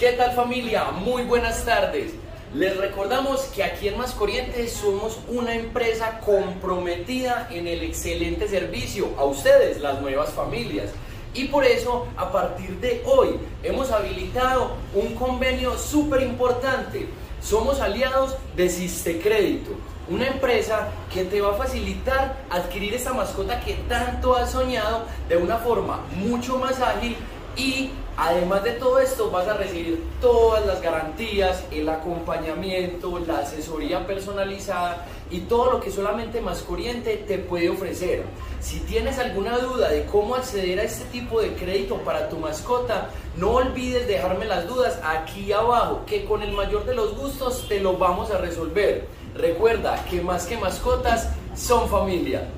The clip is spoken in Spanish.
¿Qué tal familia? Muy buenas tardes. Les recordamos que aquí en Más Corrientes somos una empresa comprometida en el excelente servicio a ustedes, las nuevas familias. Y por eso, a partir de hoy, hemos habilitado un convenio súper importante. Somos aliados de Siste Crédito, una empresa que te va a facilitar adquirir esta mascota que tanto has soñado de una forma mucho más ágil y además de todo esto vas a recibir todas las garantías, el acompañamiento, la asesoría personalizada y todo lo que solamente Más Corriente te puede ofrecer. Si tienes alguna duda de cómo acceder a este tipo de crédito para tu mascota, no olvides dejarme las dudas aquí abajo, que con el mayor de los gustos te lo vamos a resolver. Recuerda que más que mascotas son familia.